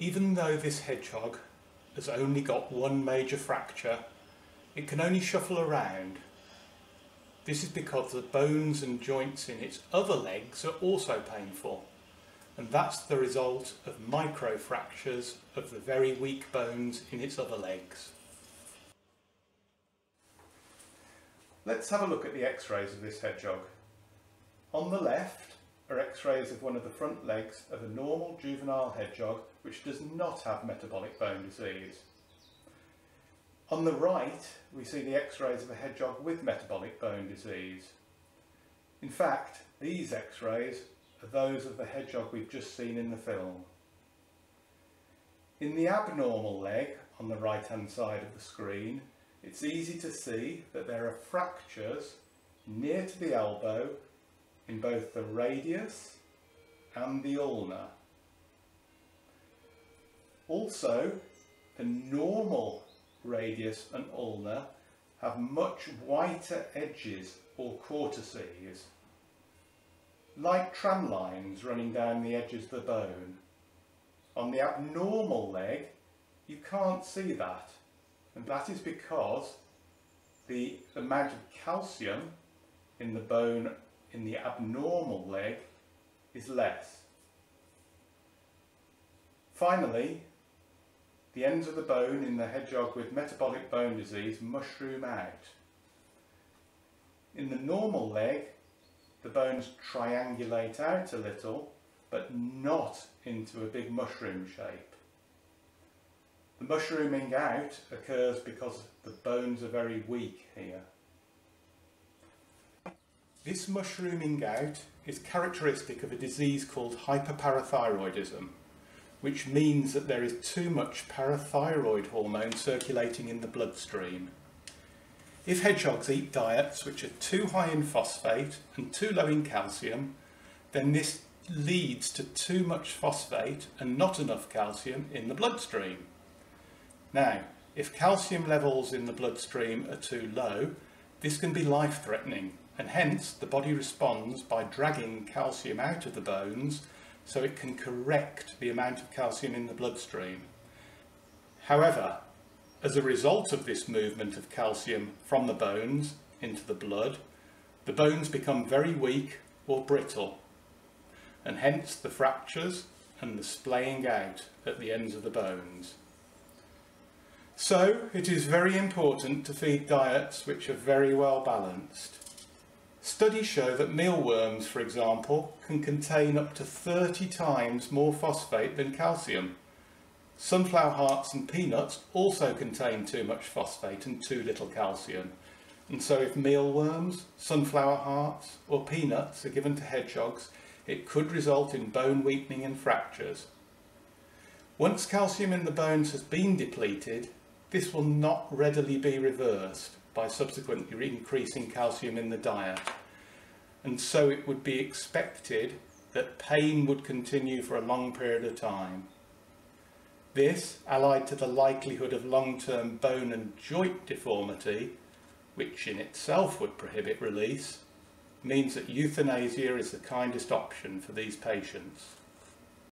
Even though this hedgehog has only got one major fracture, it can only shuffle around. This is because the bones and joints in its other legs are also painful and that's the result of microfractures of the very weak bones in its other legs. Let's have a look at the x-rays of this hedgehog. On the left x-rays of one of the front legs of a normal juvenile hedgehog which does not have metabolic bone disease. On the right we see the x-rays of a hedgehog with metabolic bone disease. In fact, these x-rays are those of the hedgehog we've just seen in the film. In the abnormal leg on the right hand side of the screen it's easy to see that there are fractures near to the elbow in both the radius and the ulna. Also, the normal radius and ulna have much whiter edges or cortices like tram lines running down the edges of the bone. On the abnormal leg, you can't see that. And that is because the amount of calcium in the bone in the abnormal leg is less. Finally, the ends of the bone in the hedgehog with metabolic bone disease mushroom out. In the normal leg, the bones triangulate out a little, but not into a big mushroom shape. The mushrooming out occurs because the bones are very weak here. This mushrooming out is characteristic of a disease called hyperparathyroidism, which means that there is too much parathyroid hormone circulating in the bloodstream. If hedgehogs eat diets which are too high in phosphate and too low in calcium, then this leads to too much phosphate and not enough calcium in the bloodstream. Now, if calcium levels in the bloodstream are too low, this can be life-threatening and hence the body responds by dragging calcium out of the bones so it can correct the amount of calcium in the bloodstream. However, as a result of this movement of calcium from the bones into the blood, the bones become very weak or brittle, and hence the fractures and the splaying out at the ends of the bones. So it is very important to feed diets which are very well balanced. Studies show that mealworms, for example, can contain up to 30 times more phosphate than calcium, Sunflower hearts and peanuts also contain too much phosphate and too little calcium. And so if mealworms, sunflower hearts or peanuts are given to hedgehogs, it could result in bone weakening and fractures. Once calcium in the bones has been depleted, this will not readily be reversed by subsequently increasing calcium in the diet. And so it would be expected that pain would continue for a long period of time. This, allied to the likelihood of long-term bone and joint deformity, which in itself would prohibit release, means that euthanasia is the kindest option for these patients.